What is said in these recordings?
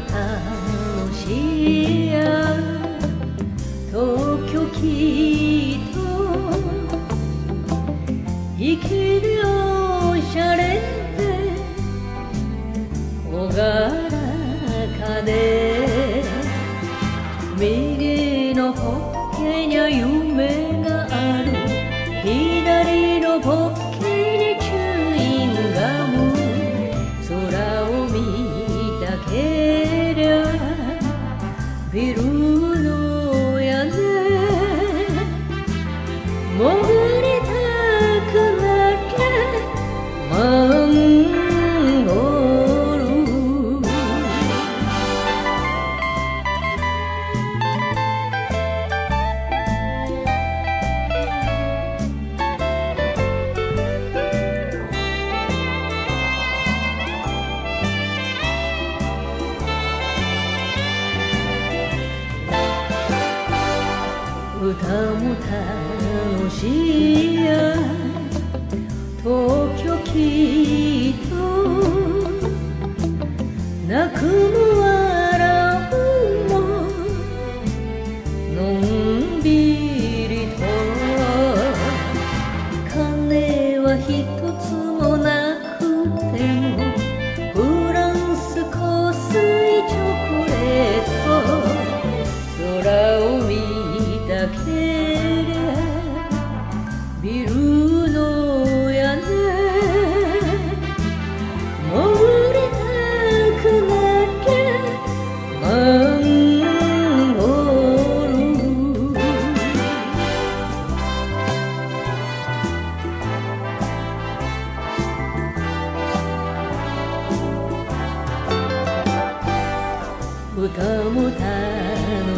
楽しいや東京きっと生きるおしゃれで朗らかで。右のポッケには夢がある。左のポビ歌も楽しいや。東京き歌も楽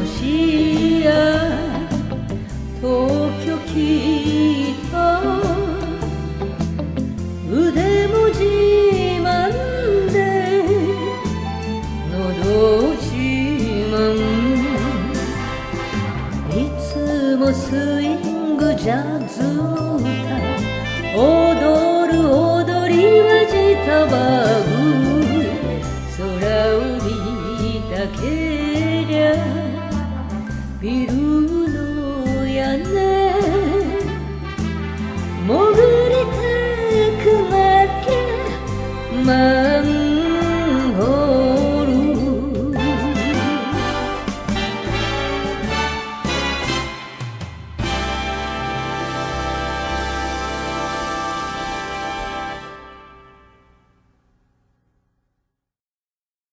しいや東京きっと腕も自慢で喉自慢。いつもスイングジャズ歌。踊る踊りはジタバだけりゃビルの屋根潜りたくなきゃ